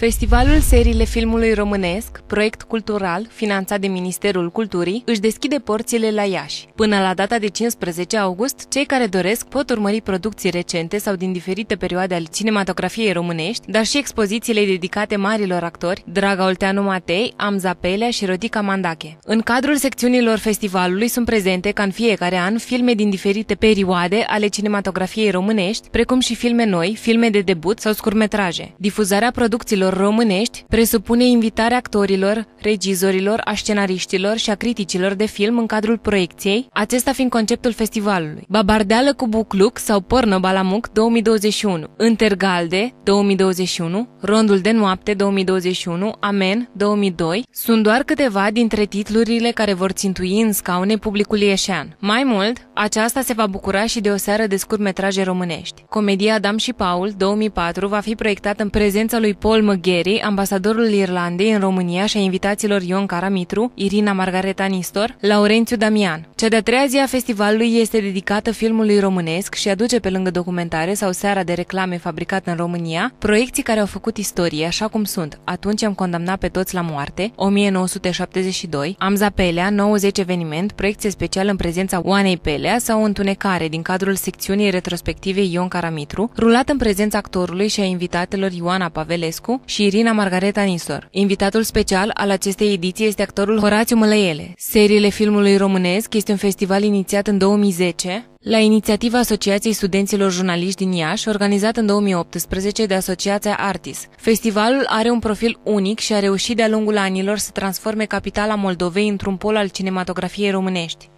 Festivalul Seriile Filmului Românesc, proiect cultural finanțat de Ministerul Culturii, își deschide porțile la Iași. Până la data de 15 august, cei care doresc pot urmări producții recente sau din diferite perioade ale cinematografiei românești, dar și expozițiile dedicate marilor actori, Draga Olteanu Matei, Amza Pelea și Rodica Mandache. În cadrul secțiunilor festivalului sunt prezente, ca în fiecare an, filme din diferite perioade ale cinematografiei românești, precum și filme noi, filme de debut sau scurmetraje. Difuzarea producțiilor românești presupune invitarea actorilor, regizorilor, a scenariștilor și a criticilor de film în cadrul proiecției, acesta fiind conceptul festivalului. Babardeală cu Bucluc sau Porno Balamuc 2021, Intergalde 2021, Rondul de noapte 2021, Amen 2002 sunt doar câteva dintre titlurile care vor țintui în scaune publicului ieșean. Mai mult, aceasta se va bucura și de o seară de scurtmetraje românești. Comedia Adam și Paul 2004 va fi proiectată în prezența lui Paul Măgheri, ambasadorul Irlandei în România și a invitaților Ion Caramitru, Irina Margareta Nistor, Laurențiu Damian. Cea de-a treia zi a festivalului este dedicată filmului românesc și aduce pe lângă documentare sau seara de reclame fabricată în România, proiecții care au făcut istorie așa cum sunt Atunci am condamnat pe toți la moarte, 1972, Amza Pelea, 90 eveniment, proiecție specială în prezența Oanei Pelea sau Întunecare din cadrul secțiunii retrospective Ion Caramitru, rulat în prezența actorului și a invitatelor Ioana Pavelescu și Irina Margareta Nisor. Invitatul special al acestei ediții este actorul Horațiu Mălăiele. Seriile filmului românesc este un festival inițiat în 2010 la inițiativa Asociației Studenților Jurnaliști din Iași, organizat în 2018 de Asociația Artis. Festivalul are un profil unic și a reușit de-a lungul anilor să transforme capitala Moldovei într-un pol al cinematografiei românești.